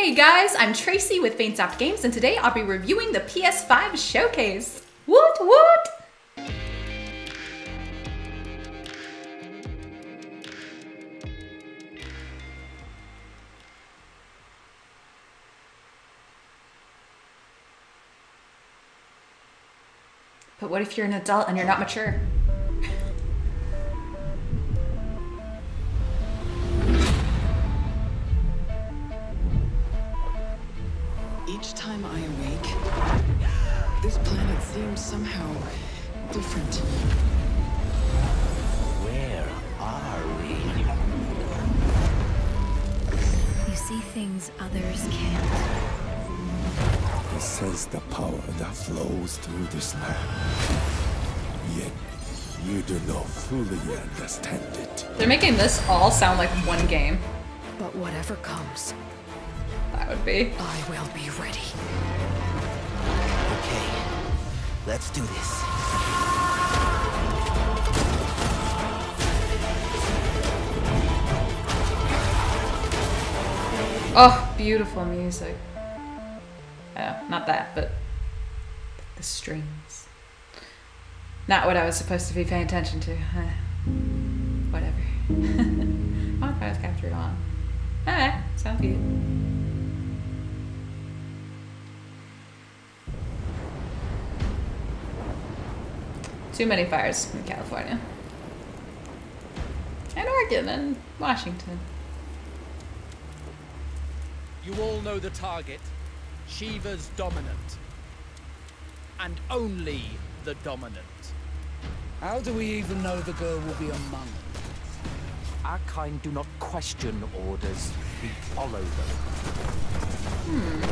Hey guys, I'm Tracy with VainSoft Games, and today I'll be reviewing the PS5 Showcase. What, what? But what if you're an adult and you're not mature? Time I awake, this planet seems somehow different. Where are we? You see things others can't. It says the power that flows through this land. Yet, you do not fully understand it. They're making this all sound like one game. But whatever comes, That would be. I will be ready. Okay, let's do this. Oh, beautiful music. Oh, not that, but the strings. Not what I was supposed to be paying attention to. Eh, whatever. Bonfire's captured on. Alright, sounds good. Too many fires in California. And Oregon and Washington. You all know the target. Shiva's dominant. And only the dominant. How do we even know the girl will be among them? Our kind do not question orders, we follow them. Hmm.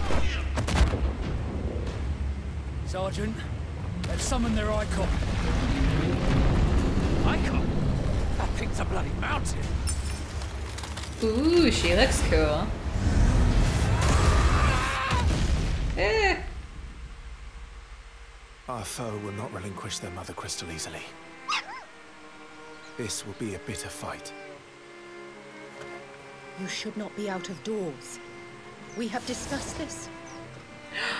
Sergeant, let's summon their Eikon. Eikon? That thing's a bloody mountain. Ooh, she looks cool. Eh. Our foe will not relinquish their mother crystal easily. This will be a bitter fight. You should not be out of doors. We have discussed this.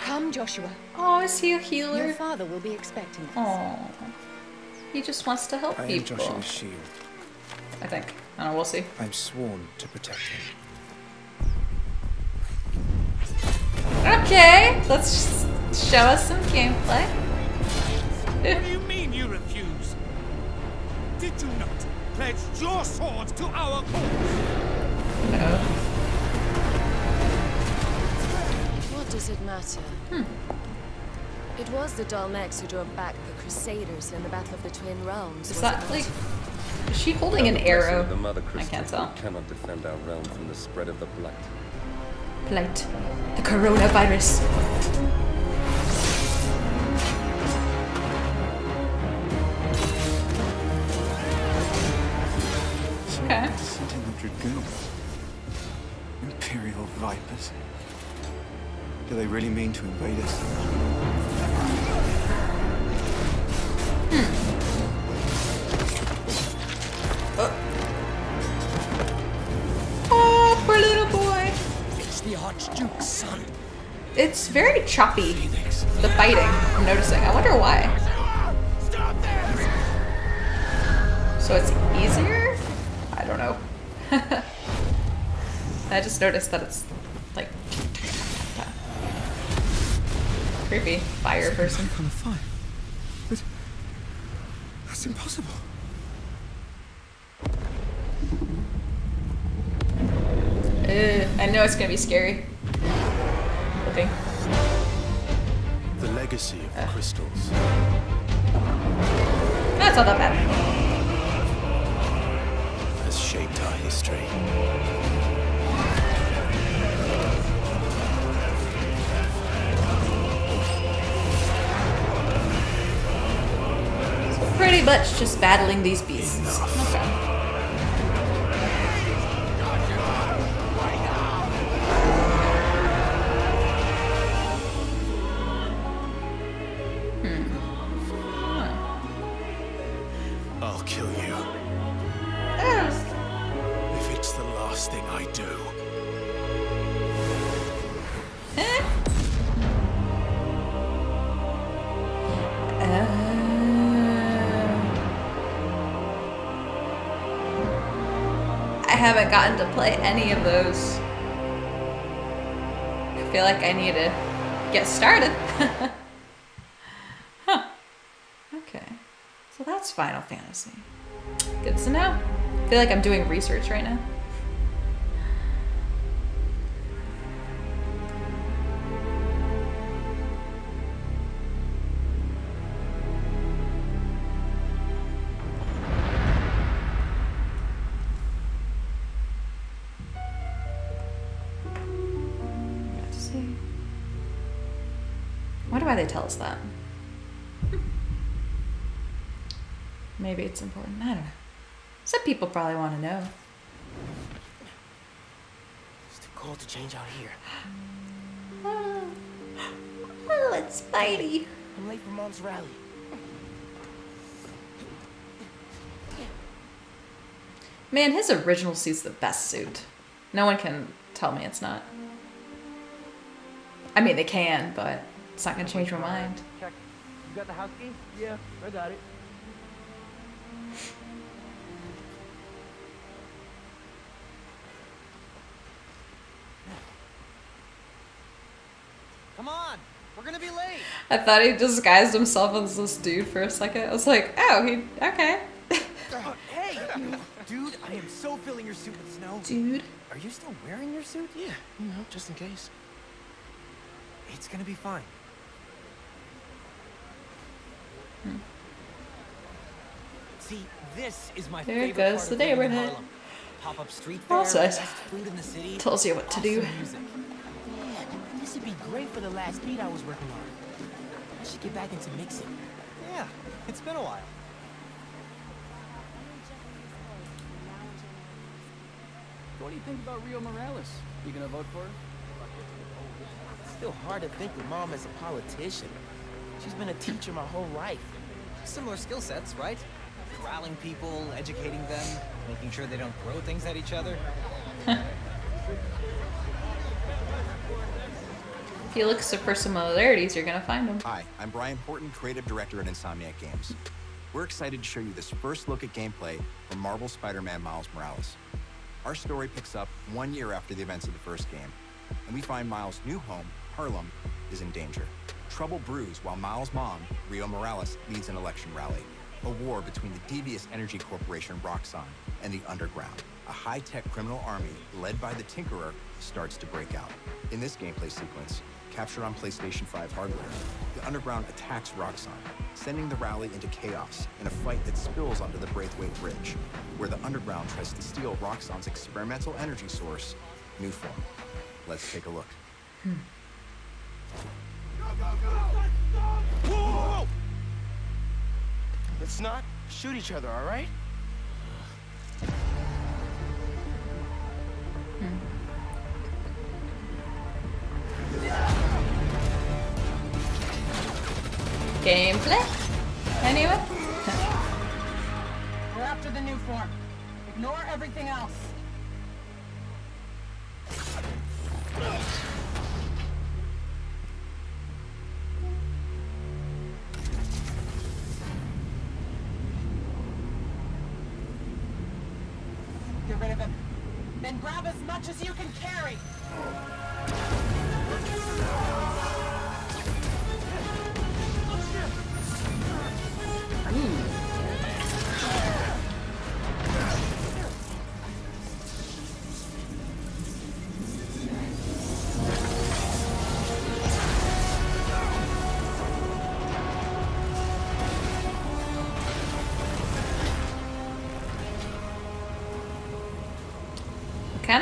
Come, Joshua. Oh, is he a healer? Your father will be expecting us. Oh. He just wants to help I am people. Joshua's shield. I think. I don't know, we'll see. I'm sworn to protect him. Okay, let's just show us some gameplay. What do you mean you refuse? Did you not pledge your sword to our cause? No. What does it matter? Hmm. It was the Dalmex who drove back the Crusaders in the Battle of the Twin Realms. Is that like. Is she holding an Without the blessing arrow? The mother I can't tell. We cannot defend our realm from the spread of the blight. Blight. The coronavirus. Okay. Sentinel Dragoons. Imperial Vipers. Do they really mean to invade us? Hmm. Oh, poor little boy. It's the Archduke's son. It's very choppy. The fighting, I'm noticing. I wonder why. So it's easier? I don't know. I just noticed that it's creepy fire person. On a fire. But that's impossible. Uh, I know it's gonna be scary. Looking. The legacy of the crystals. That's not that bad. has shaped our history. Much just battling these beasts. Okay. Gotten to play any of those. I feel like I need to get started. huh. Okay. So that's Final Fantasy. Good to know. I feel like I'm doing research right now. I wonder why they tell us that. Maybe it's important. I don't know. Some people probably want to know. It's too cold to change out here. Oh, oh it's Spidey. I'm late for Mom's rally. Man, his original suit's the best suit. No one can tell me it's not. I mean, they can, but it's not gonna change my mind. Check. You got the house key? Yeah, I got it. Come on, we're gonna be late. I thought he disguised himself as this dude for a second. I was like, oh, he okay. Uh, hey, dude, I am so filling your suit with snow. Dude. Are you still wearing your suit? Yeah, you know, just in case. It's gonna be fine. See, this is my There favorite goes the of living in neighborhood. Harlem. Pop-up street fair, Also, food in the city, tells you what to do. music. Man, this would be great for the last beat I was working on. I should get back into mixing. Yeah, it's been a while. What do you think about Rio Morales? You gonna vote for her? It's still hard to think of Mom as a politician. She's been a teacher my whole life. Similar skill sets, right? Corralling people, educating them, making sure they don't throw things at each other. If you look for similarities, you're gonna find them. Hi, I'm Brian Horton, creative director at Insomniac Games. We're excited to show you this first look at gameplay from Marvel Spider-Man Miles Morales. Our story picks up one year after the events of the first game, and we find Miles' new home, Harlem, is in danger. Trouble brews while Miles' mom, Rio Morales, leads an election rally. A war between the devious energy corporation Roxxon and the Underground. A high-tech criminal army led by the Tinkerer starts to break out. In this gameplay sequence, captured on PlayStation 5 hardware, the Underground attacks Roxxon, sending the rally into chaos in a fight that spills onto the Braithwaite Bridge, where the Underground tries to steal Roxxon's experimental energy source, Nuform. Let's take a look. Hmm. Whoa! Let's not shoot each other, all right? Gameplay? Anyway? We're after the Nuform. Ignore everything else. Grab as much as you can carry.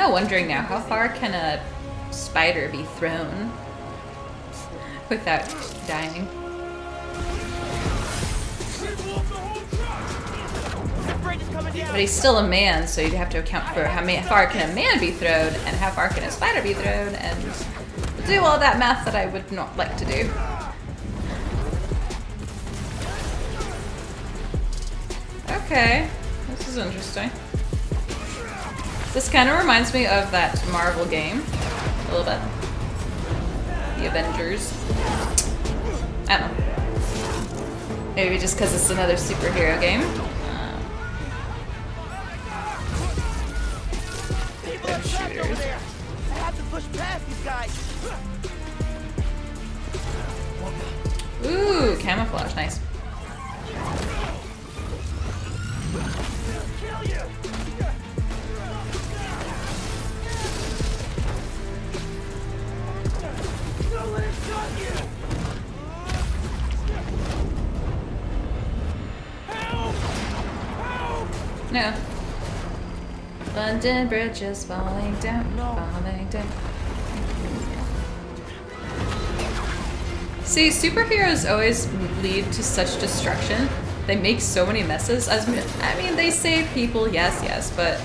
Of wondering now, how far can a spider be thrown without dying? But he's still a man, so you'd have to account for how far can a man be thrown and how far can a spider be thrown, and do all that math that I would not like to do. Okay, this is interesting. This kind of reminds me of that Marvel game, a little bit. The Avengers. I don't know. Maybe just because it's another superhero game. No. London Bridge is falling down, falling down. See, superheroes always lead to such destruction. They make so many messes. As I mean, they save people, yes, yes, but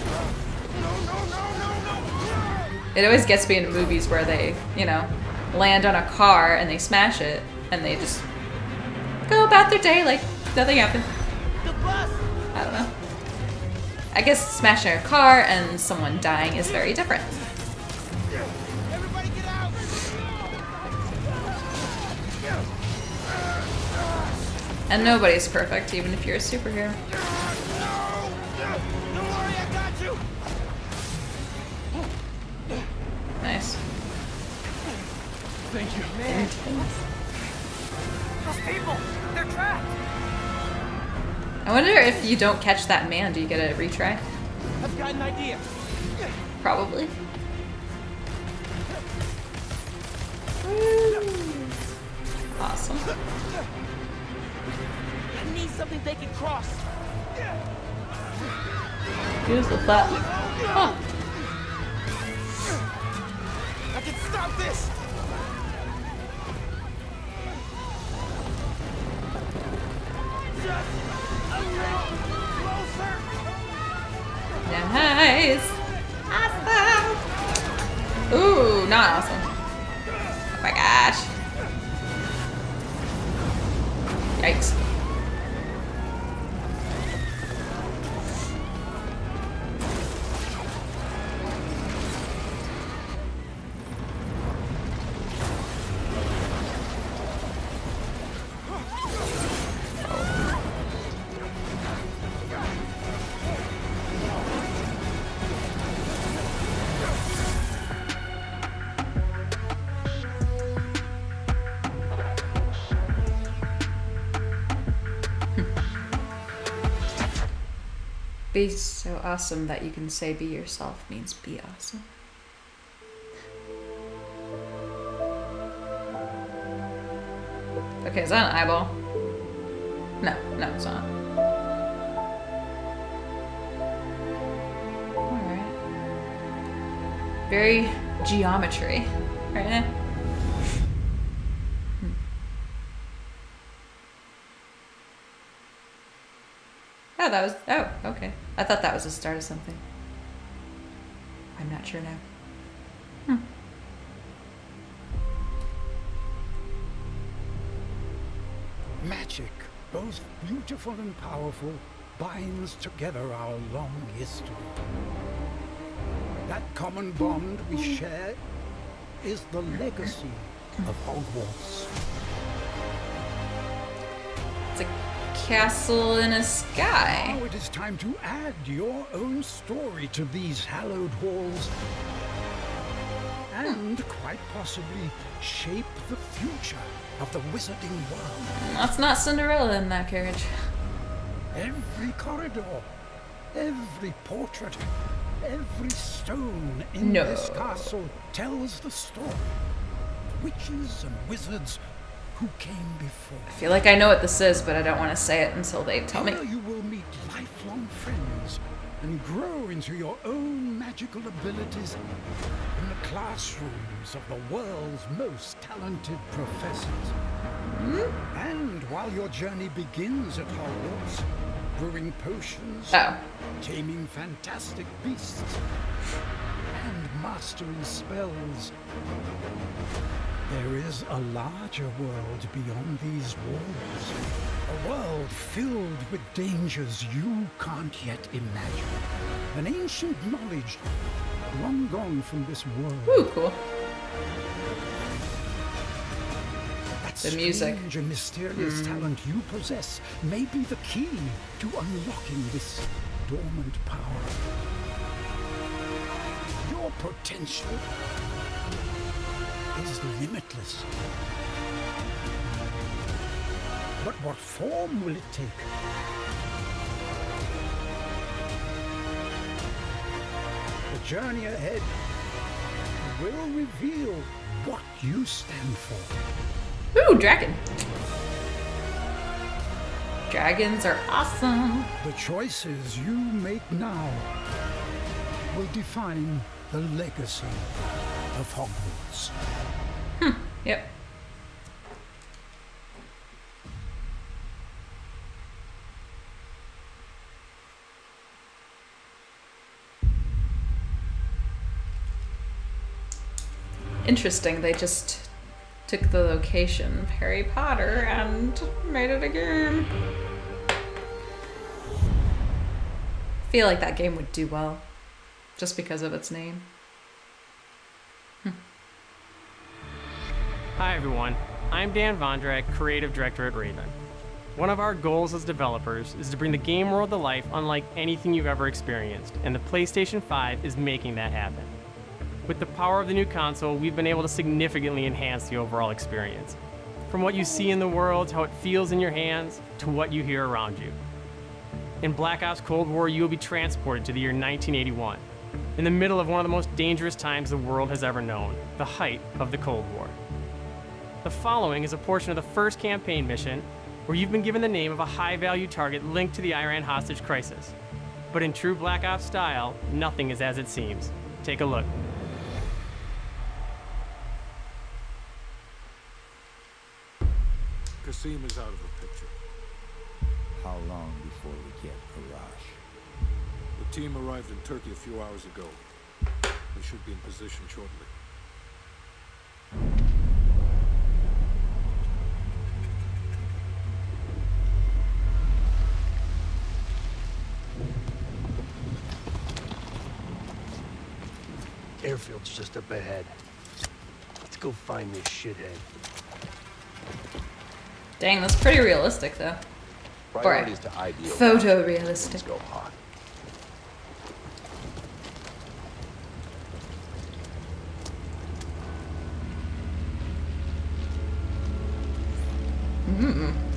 it always gets me in movies where they, you know, land on a car and they smash it, and they just go about their day like nothing happened. I don't know. I guess smashing a car and someone dying is very different. And nobody's perfect, even if you're a superhero. Nice. Thank you. Man. Those people, they're trapped. I wonder if you don't catch that man, do you get a retry? I've got an idea. Probably. Awesome. I need something they can cross. Use the flat. Huh. I can stop this. Just Nice. Awesome. Ooh, not awesome. Oh my gosh. Yikes. Be so awesome that you can say be yourself means be awesome. Okay, is that an eyeball? No, no, it's not. Alright. Very geometry, right? Hmm. Oh, that was. Oh, okay. I thought that was the start of something. I'm not sure now. Hmm. Magic, both beautiful and powerful, binds together our long history. That common bond we share is the legacy of Hogwarts. Castle in a sky. Now it is time to add your own story to these hallowed halls. And hmm. quite possibly shape the future of the wizarding world. That's not Cinderella in that carriage. Every corridor, every portrait, every stone in No. this castle tells the story. Witches and wizards who came before. I feel like I know what this is, but I don't want to say it until they tell me. You will meet lifelong friends and grow into your own magical abilities in the classrooms of the world's most talented professors. Hmm? And while your journey begins at Hogwarts, brewing potions, Oh. taming fantastic beasts, and mastering spells, there is a larger world beyond these walls. A world filled with dangers you can't yet imagine. An ancient knowledge long gone from this world. Ooh, cool. That The music. strange and mysterious Mm. talent you possess may be the key to unlocking this dormant power. Your potential is limitless. But what form will it take? The journey ahead will reveal what you stand for. Ooh, dragon. Dragons are awesome. The choices you make now will define the legacy of Hogwarts. Yep. Interesting, they just took the location of Harry Potter and made it a game. Feel like that game would do well, just because of its name. Hi everyone, I'm Dan Vondrak, Creative Director at Raven. One of our goals as developers is to bring the game world to life unlike anything you've ever experienced, and the PlayStation 5 is making that happen. With the power of the new console, we've been able to significantly enhance the overall experience. From what you see in the world, how it feels in your hands, to what you hear around you. In Black Ops Cold War, you will be transported to the year 1981, in the middle of one of the most dangerous times the world has ever known, the height of the Cold War. The following is a portion of the first campaign mission where you've been given the name of a high value target linked to the Iran hostage crisis. But in true Black Ops style, nothing is as it seems. Take a look. Kasim is out of the picture. How long before we get Arash? The team arrived in Turkey a few hours ago. They should be in position shortly. Airfield's just up ahead. Let's go find this shithead. Dang, that's pretty realistic though. Priorities to ideal. Photorealistic. Go hot. Mm.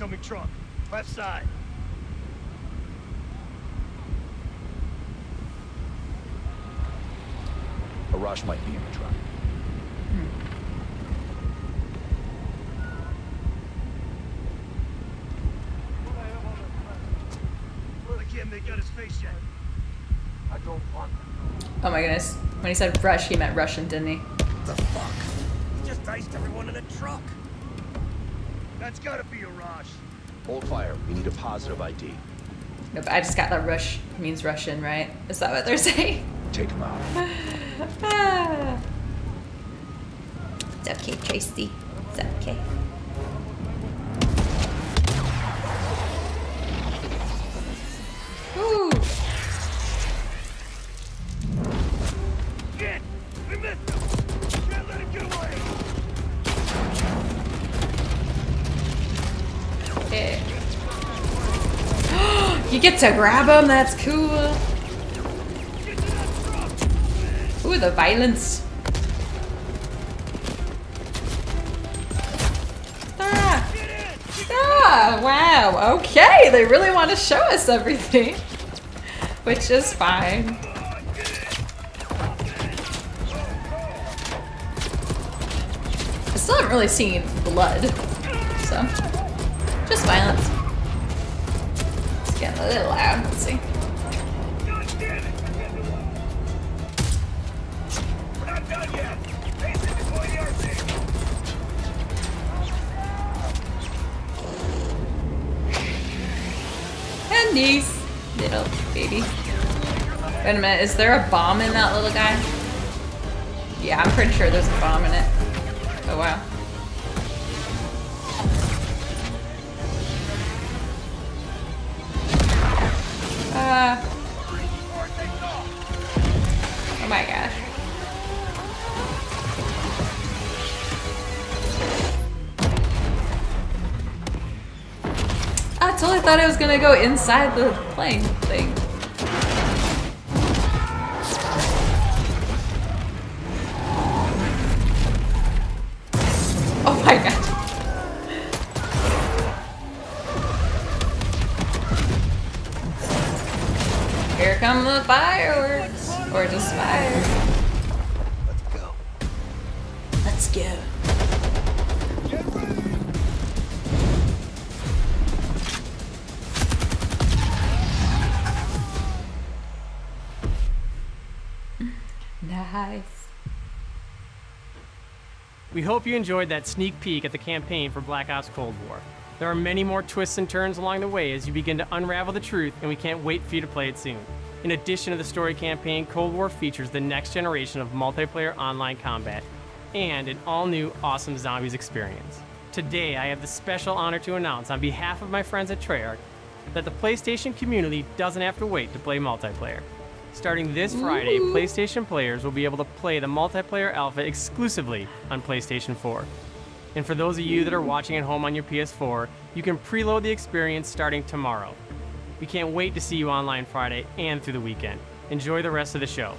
Incoming truck. Left side. Arash might be in the truck. I can't make out his face yet. I don't want Oh my goodness. When he said Rush, he meant Russian, didn't he? the fuck. He just iced everyone in the truck. That's gotta be Arash. Hold fire. We need a positive ID. Nope, I just got that Rush means Russian, right? Is that what they're saying? Take him out. Ah. It's okay, Tracy. It's okay. To grab him, that's cool. Ooh, the violence. Ah. Ah, wow, okay, they really want to show us everything. Which is fine. I still haven't really seen blood, so just violence. Getting a little loud. Let's see. And little baby. Wait a minute, is there a bomb in that little guy? Yeah, I'm pretty sure there's a bomb in it. Oh wow. Oh my gosh. I totally thought I was gonna go inside the plane thing. Hope you enjoyed that sneak peek at the campaign for Black Ops Cold War. There are many more twists and turns along the way as you begin to unravel the truth, and we can't wait for you to play it soon. In addition to the story campaign, Cold War features the next generation of multiplayer online combat and an all new awesome zombies experience. Today, I have the special honor to announce on behalf of my friends at Treyarch that the PlayStation community doesn't have to wait to play multiplayer. Starting this Friday, Ooh. PlayStation players will be able to play the multiplayer alpha exclusively on PlayStation 4. And for those of you that are watching at home on your PS4, you can preload the experience starting tomorrow. We can't wait to see you online Friday and through the weekend. Enjoy the rest of the show.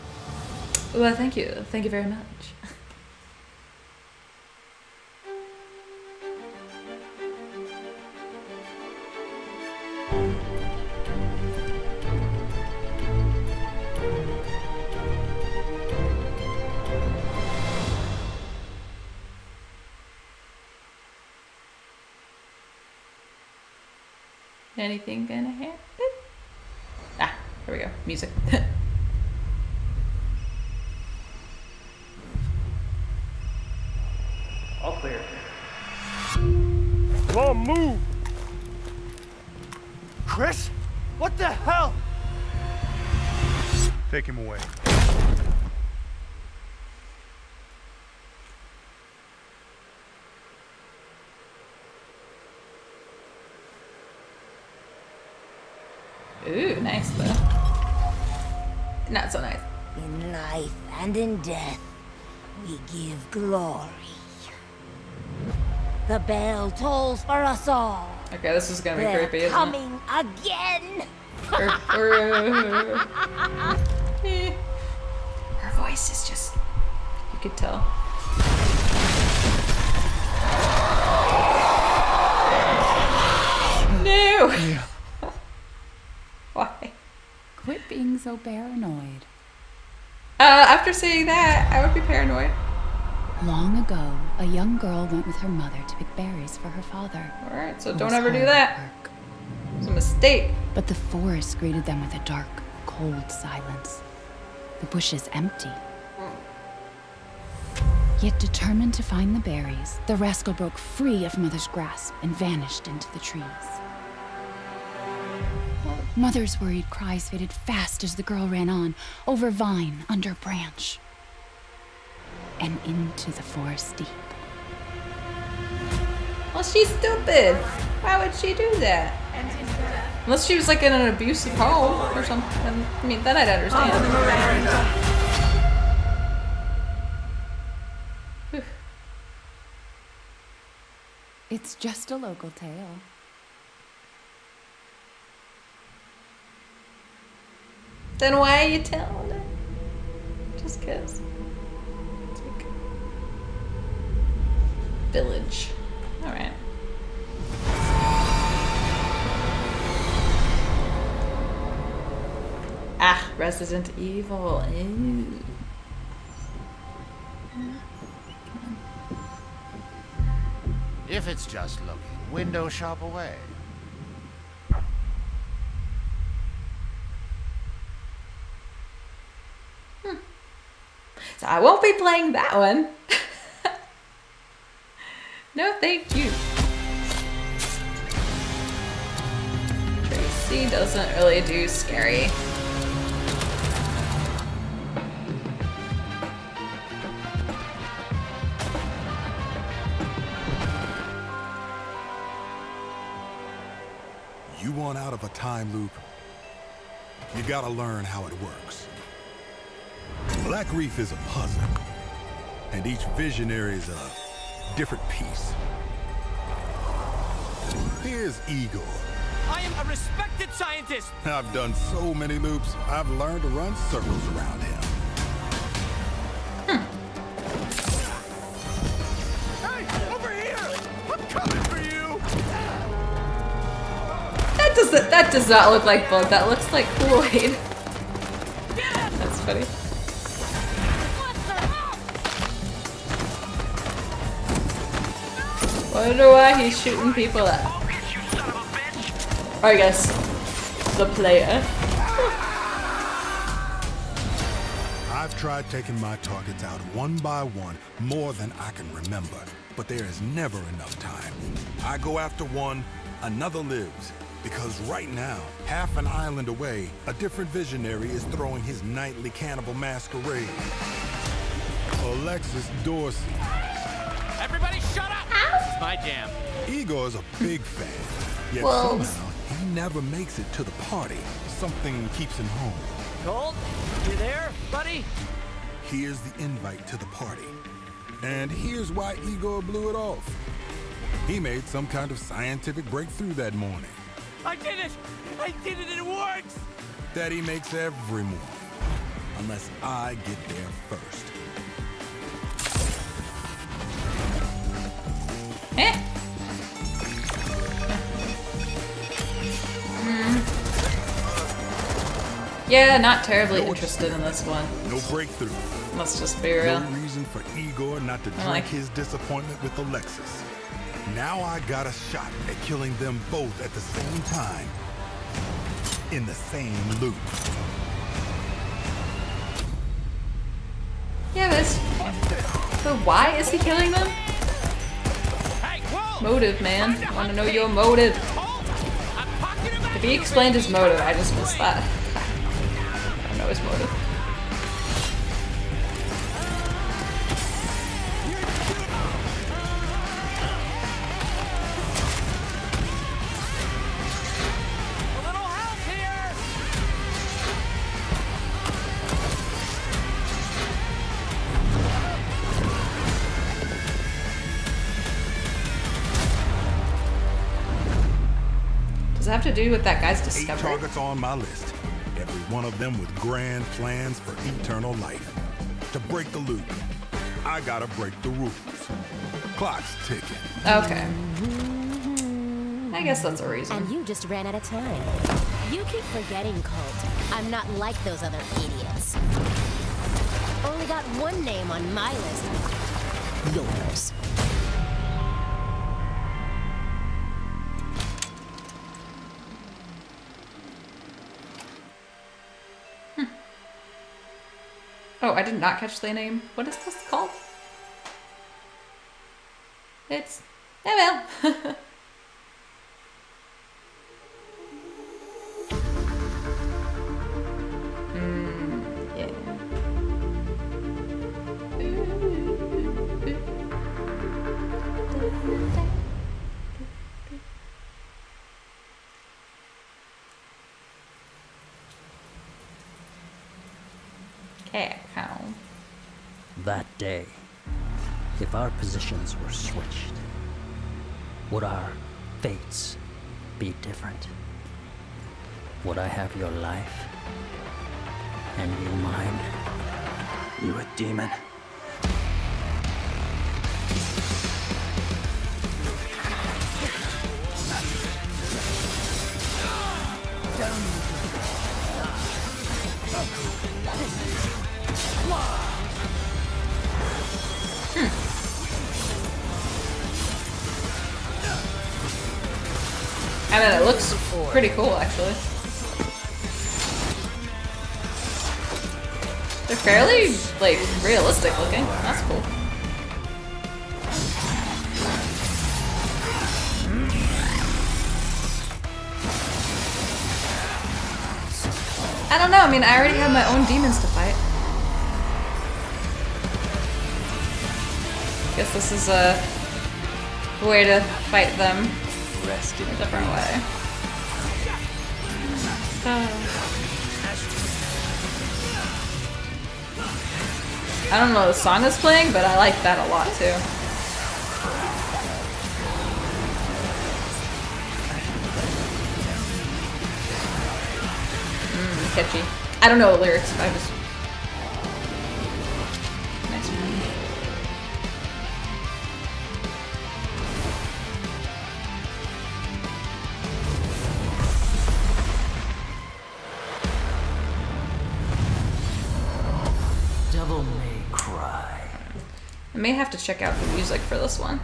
Well, thank you. Thank you very much. Anything gonna happen? Ah, here we go. Music. All clear. Come on, move! Chris? What the hell? Take him away. Ooh, nice though. Not so nice. In life and in death, we give glory. The bell tolls for us all. Okay, this is gonna be They're creepy, isn't coming again. it? Or, or, Eh. Her voice is just, you could tell. No! Why? Quit being so paranoid. Uh, after saying that, I would be paranoid. Long ago, a young girl went with her mother to pick berries for her father. Alright, so don't ever do that. work. It's a mistake. But the forest greeted them with a dark, cold silence. The bushes empty. Yet determined to find the berries, the rascal broke free of Mother's grasp and vanished into the trees. Mother's worried cries faded fast as the girl ran on, over vine, under branch, and into the forest deep. Well, she's stupid. Why would she do that? Unless she was like in an abusive home or something. I mean, then I'd understand. It's just a local tale. Then why are you telling it? Just cause. It's like village. Alright. Ah, Resident Evil. Ew. If it's just looking, window shop away. So I won't be playing that one. no, thank you. Tracy doesn't really do scary. You want out of a time loop? you gotta learn how it works. Blackreef is a puzzle, and each visionary is a different piece. Here's Igor. I am a respected scientist! I've done so many loops, I've learned to run circles around him. Hmm. Hey, over here! I'm coming for you! That does that, that does not look like Bug. That looks like Kool-Aid. That's funny. I wonder why he's shooting people at. Or I guess the player. I've tried taking my targets out one by one more than I can remember, but there is never enough time. I go after one, another lives. Because right now, half an island away, a different visionary is throwing his nightly cannibal masquerade. Aleksis Dorsey. Everybody shut up! It's my jam. Igor's a big fan, yet Whoa. somehow he never makes it to the party. Something keeps him home. Colt, you there, buddy? Here's the invite to the party. And here's why Igor blew it off. He made some kind of scientific breakthrough that morning I did it! I did it, it works! that he makes every morning. Unless I get there first. Eh? Hmm. Yeah, not terribly interested in this one. No breakthrough. Let's just be real. No reason for Igor not to drink like- his disappointment with Aleksis. Now I got a shot at killing them both at the same time. In the same loop. Yeah, it's, but why is he killing them? Motive, man. I want to know your motive. If he explained his motive, I just missed that. I don't know his motive. Do with that guy's Eight discovery? targets on my list. Every one of them with grand plans for eternal life. To break the loop, I gotta break the rules. Clock's ticking. Okay. I guess that's a reason. And you just ran out of time. You keep forgetting, Colt. I'm not like those other idiots. Only got one name on my list. Yours. Oh, I did not catch the name. What is this called? It's. Oh well. Cow. That day, if our positions were switched, would our fates be different? Would I have your life? And you mine? You a demon? Pretty cool, actually. They're fairly, like, realistic looking. That's cool. I don't know, I mean, I already have my own demons to fight. Guess this is a way to fight them Rest in a different way. I don't know the song is playing, but I like that a lot too. Hmm, catchy. I don't know the lyrics, I just may have to check out the music for this one.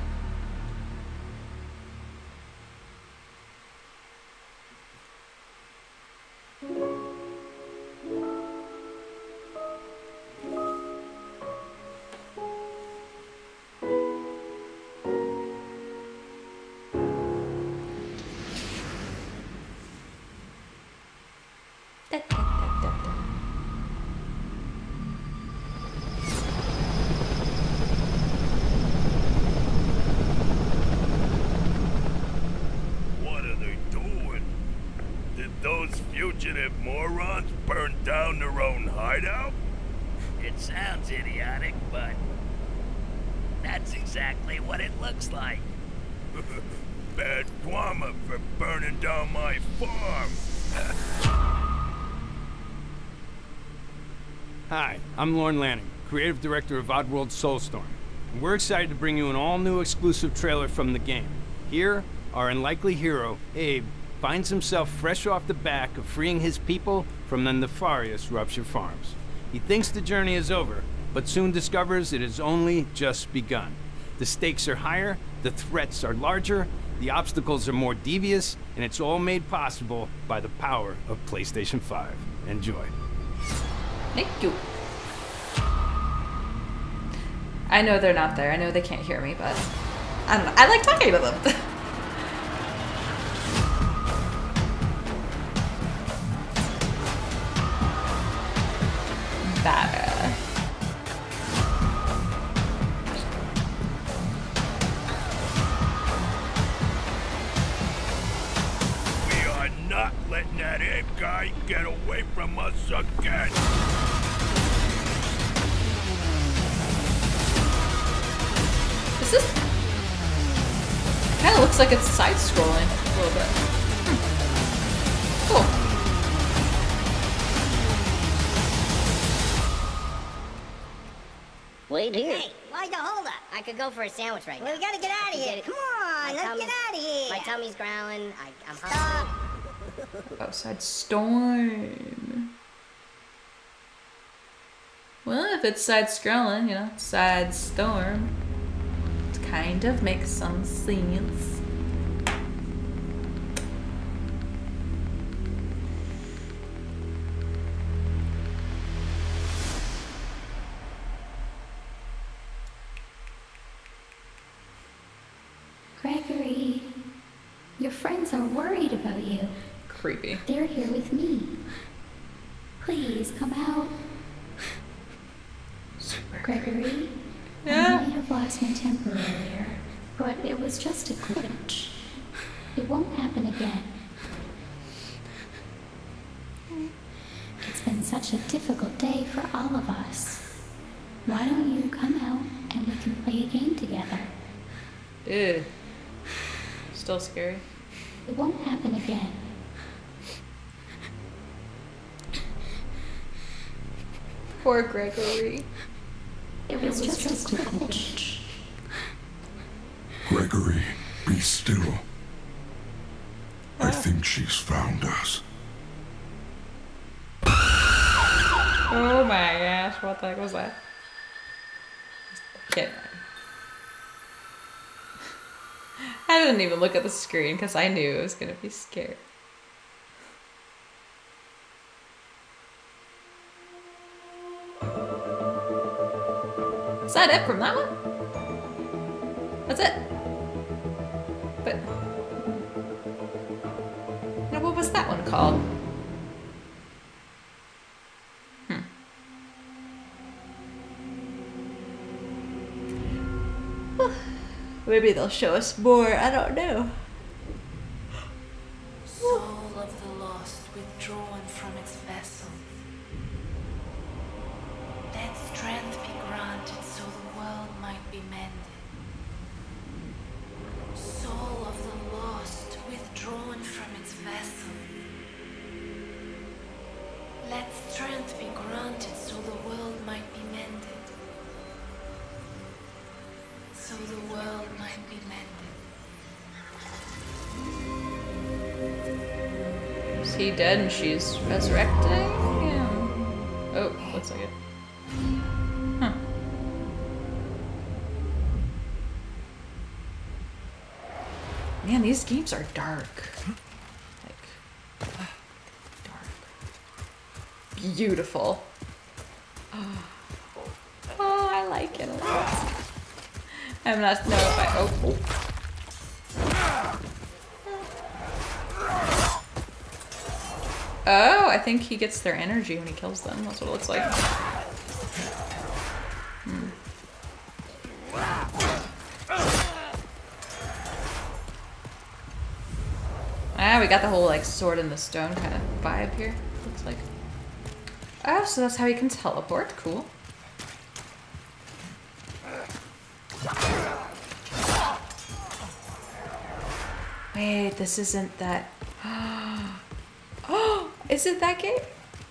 Hi, I'm Lorne Lanning, creative director of Oddworld Soulstorm. And we're excited to bring you an all-new exclusive trailer from the game. Here, our unlikely hero, Abe, finds himself fresh off the back of freeing his people from the nefarious Rupture Farms. He thinks the journey is over, but soon discovers it has only just begun. The stakes are higher, the threats are larger, the obstacles are more devious, and it's all made possible by the power of PlayStation 5. Enjoy. Thank you. I know they're not there. I know they can't hear me, but I don't know. I like talking to them. for a sandwich right Well, now. we gotta get out of here. Come on, My let's get out of here. My tummy's growling. I, I'm hungry. Outside storm. Well, if it's side scrolling, you know, side storm, it kind of makes some sense. Didn't even look at the screen because I knew it was gonna be scary. Is that it from that one? That's it. But now what was that one called? Maybe they'll show us more. I don't know. And she's resurrecting him? Oh, looks like it. Huh. Man, these games are dark. Like, dark. Beautiful. Oh, I like it a lot. I'm not know if I oh. I think he gets their energy when he kills them. That's what it looks like. Hmm. Ah, we got the whole like sword in the stone kind of vibe here. Looks like. Oh, so that's how he can teleport. Cool. Wait, this isn't that. Is it that game?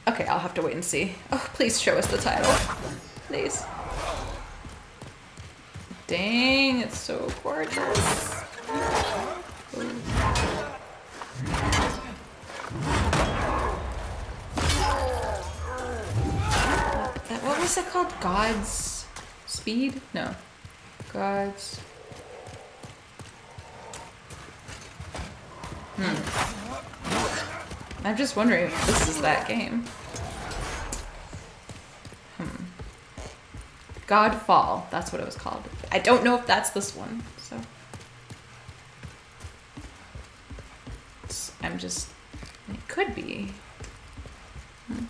Okay, I'll have to wait and see. Oh, please show us the title. Please. Dang, it's so gorgeous. That, what was it called? God's Speed? No. God's. Hmm. I'm just wondering if this is that game. Hmm. Godfall, that's what it was called. I don't know if that's this one, so. It's- I'm just. It could be. Hmm.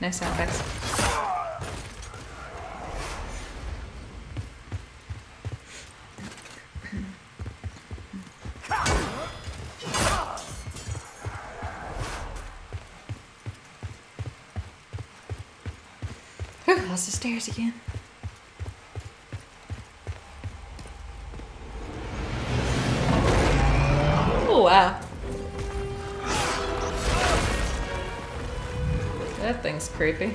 Nice sound effects. Lost the stairs again. Oh wow. That thing's creepy.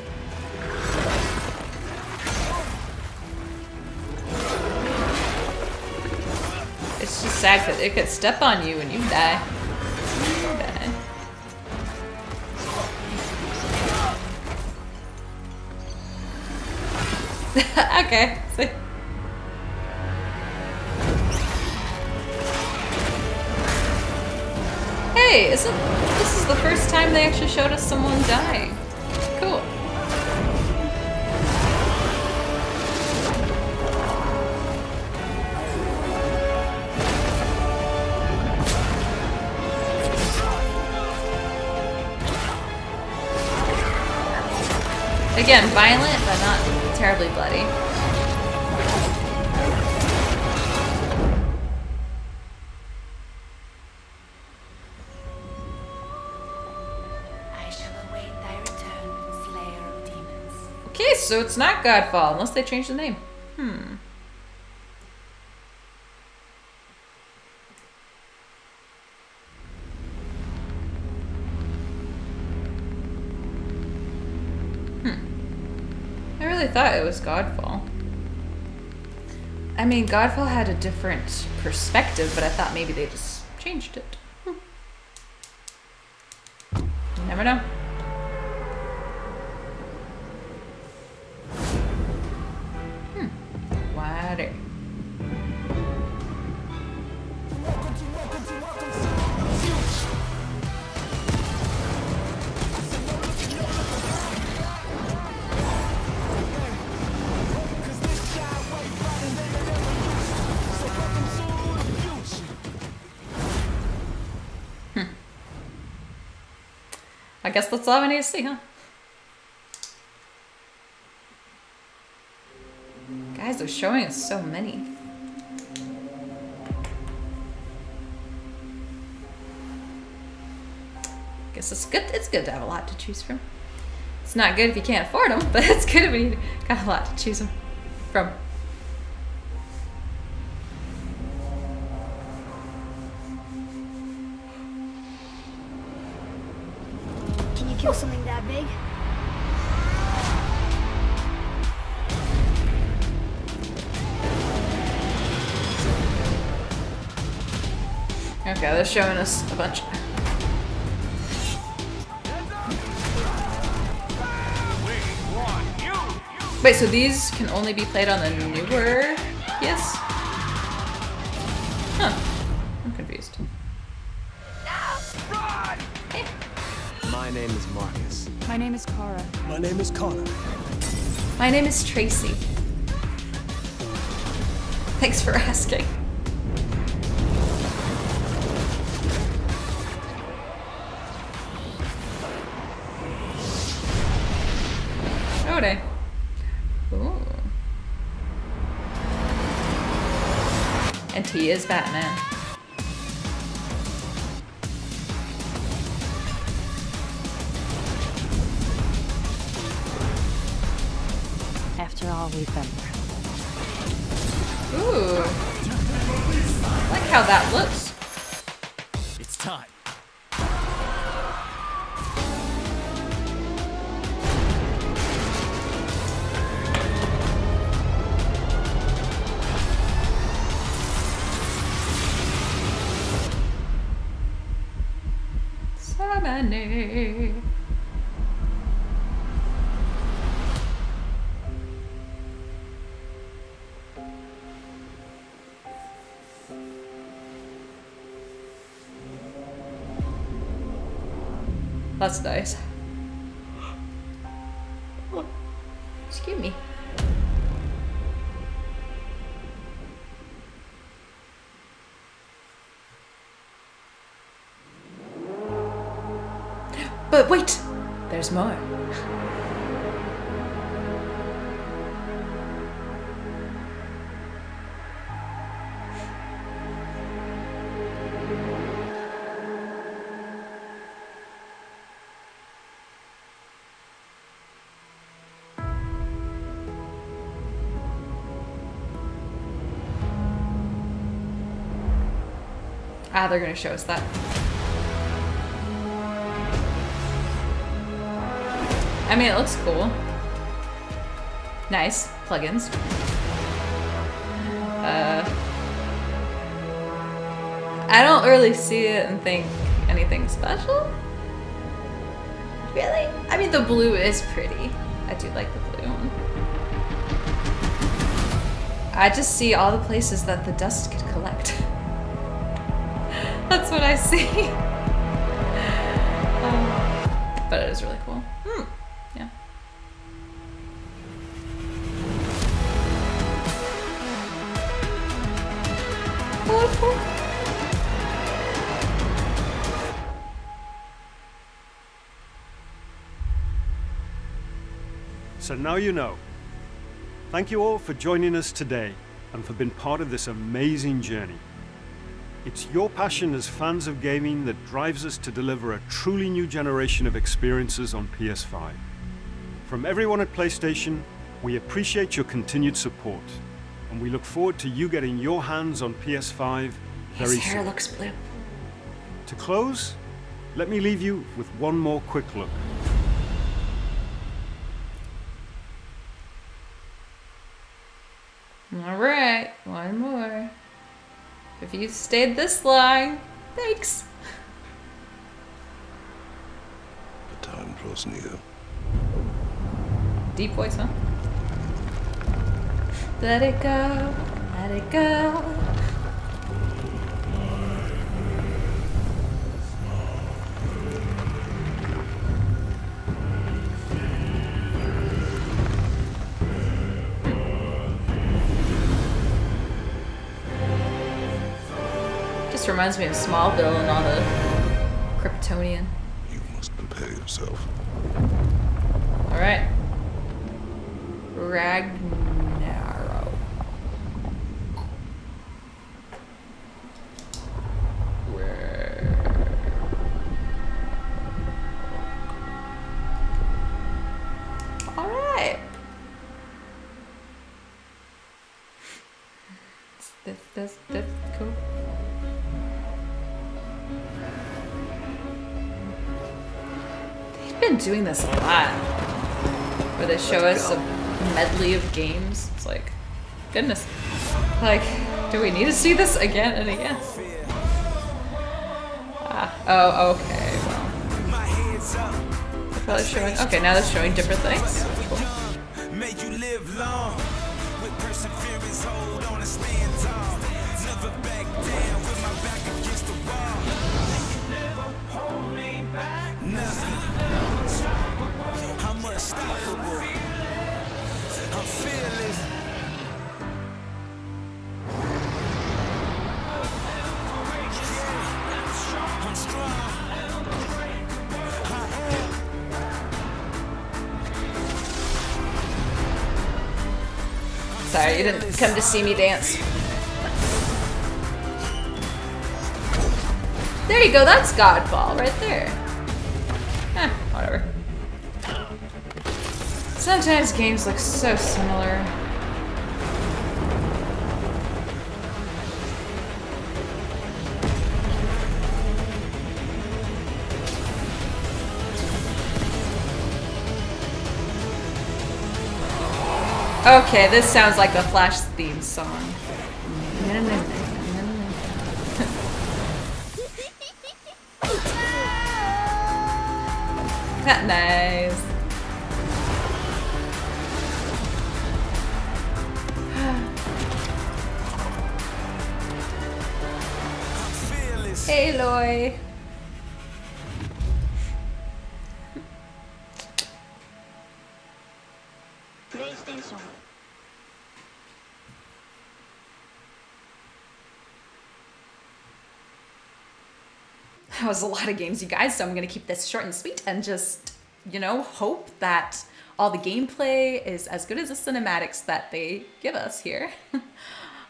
It's just sad that it could step on you and you die. Okay. See. Hey, isn't this is the first time they actually showed us someone dying? Cool. Again, violent, but not terribly bloody. So it's not Godfall, unless they change the name. Hmm. Hmm. I really thought it was Godfall. I mean, Godfall had a different perspective, but I thought maybe they just changed it. Hmm. Never know. I guess that's all we need to see, huh? Guys, they're showing us so many. Guess it's good. It's good to have a lot to choose from. It's not good if you can't afford them, but it's good if you got a lot to choose 'em from. Okay, they're showing us a bunch. Wait, so these can only be played on the newer PS? Huh. I'm confused. My name is Marcus. My name is Kara. My name is Connor. My name is Tracy. Thanks for asking. Ooh. And he is Batman. After all we've been through. Ooh. I like how that looks. That's nice. Excuse me. But wait, there's more. They're gonna show us that. I mean, it looks cool. Nice. Plugins. Uh, I don't really see it and think anything special. Really? I mean, the blue is pretty. I do like the blue one. I just see all the places that the dust could. That's what I see. Um, but it is really cool. Hmm. Yeah. So now you know. Thank you all for joining us today and for being part of this amazing journey. It's your passion as fans of gaming that drives us to deliver a truly new generation of experiences on PS5. From everyone at PlayStation, we appreciate your continued support, and we look forward to you getting your hands on PS5 very His hair soon. looks blue. To close, let me leave you with one more quick look. Alright, one more. If you stayed this long, thanks. The time draws near. Deep voice, huh? Let it go, let it go. Reminds me of Smallville and all the Kryptonian. You must prepare yourself. Alright. Ragnarok. Alright. This, this, this, cool. Been doing this a lot. Where they show us a medley of games. It's like, goodness. Like, do we need to see this again and again? Ah, oh, okay. Well. Probably showing. Okay, now they're showing different things. Come to see me dance. There you go, that's Godfall right there. Eh, whatever. Sometimes games look so similar. Okay, this sounds like the Flash theme song. nice. Hey, Aloy. Was a lot of games, you guys, so I'm gonna keep this short and sweet and just, you know, hope that all the gameplay is as good as the cinematics that they give us here.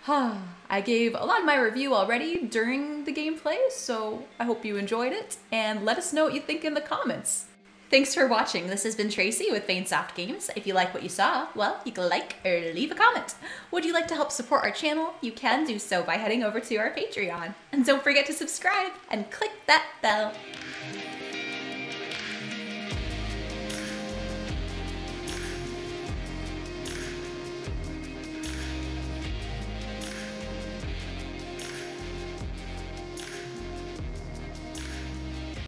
I gave a lot of my review already during the gameplay, so I hope you enjoyed it, and let us know what you think in the comments. Thanks for watching. This has been Tracy with Soft Games. If you like what you saw, well, you can like or leave a comment. Would you like to help support our channel? You can do so by heading over to our Patreon. And don't forget to subscribe and click that bell.